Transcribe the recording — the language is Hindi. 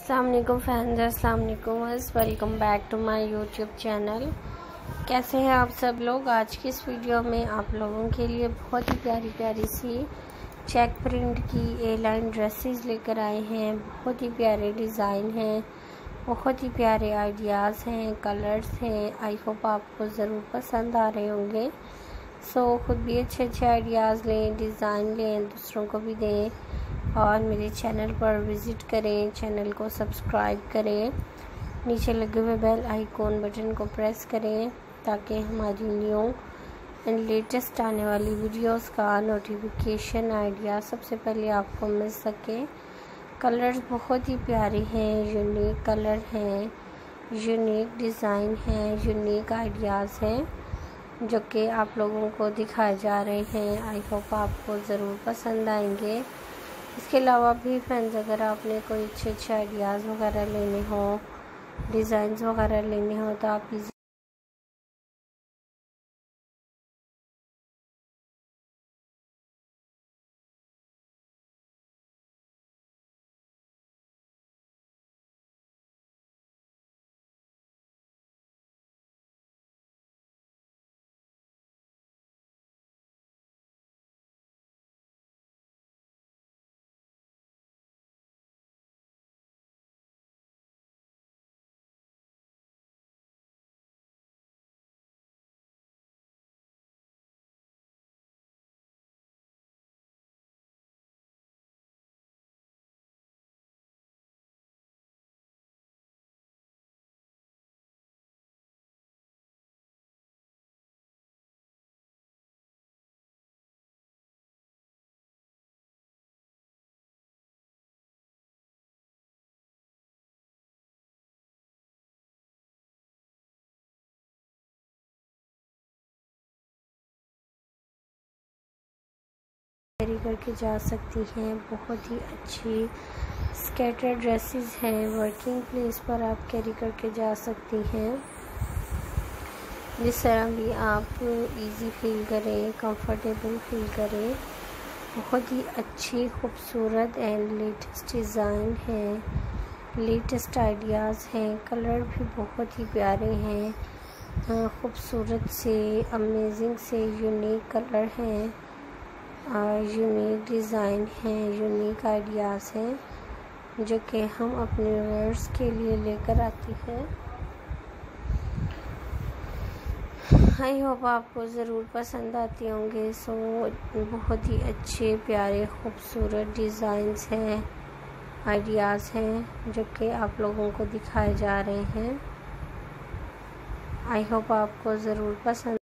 अल्लाम फैंस अस्सलाम welcome back to my YouTube channel कैसे हैं आप सब लोग? आज की इस वीडियो में आप लोगों के लिए बहुत ही प्यारी प्यारी सी चेक प्रिंट की ए लाइन ड्रेसेस लेकर आए हैं। बहुत ही प्यारे डिज़ाइन हैं। बहुत ही प्यारे आइडियाज़ हैं। कलर्स हैं। आई होप आपको ज़रूर पसंद आ रहे होंगे। सो so, ख़ुद भी अच्छे अच्छे आइडियाज़ लें डिज़ाइन लें दूसरों को भी दें। और मेरे चैनल पर विज़िट करें, चैनल को सब्सक्राइब करें, नीचे लगे हुए बेल आइकॉन बटन को प्रेस करें ताकि हमारी न्यू एंड लेटेस्ट आने वाली वीडियोस का नोटिफिकेशन आइडिया सबसे पहले आपको मिल सके। कलर्स बहुत ही प्यारे हैं यूनिक कलर हैं यूनिक डिज़ाइन हैं यूनिक आइडियाज़ हैं, जो कि आप लोगों को दिखाए जा रहे हैं। आई होप आपको ज़रूर पसंद आएँगे। इसके अलावा भी फ्रेंड्स अगर आपने कोई अच्छे अच्छे आइडियाज़ वगैरह लेने हो डिज़ाइंस वगैरह लेने हो तो आप कैरी करके जा सकती हैं। बहुत ही अच्छी स्केटर ड्रेसेस हैं। वर्किंग प्लेस पर आप कैरी करके जा सकती हैं। जिस तरह भी आप इजी फील करें कंफर्टेबल फील करें, बहुत ही अच्छी, खूबसूरत एंड लेटेस्ट डिज़ाइन है। लेटेस्ट आइडियाज़ हैं। कलर भी बहुत ही प्यारे हैं। खूबसूरत से अमेजिंग से यूनिक कलर हैं। यूनिक डिज़ाइन हैं यूनिक आइडियाज़ हैं, जो कि हम अपने वर्ड्स के लिए लेकर आते हैं। आई होप आपको ज़रूर पसंद आते होंगे। सो बहुत ही अच्छे, प्यारे, खूबसूरत डिज़ाइंस हैं आइडियाज़ हैं, जो कि आप लोगों को दिखाए जा रहे हैं। आई होप आपको ज़रूर पसंद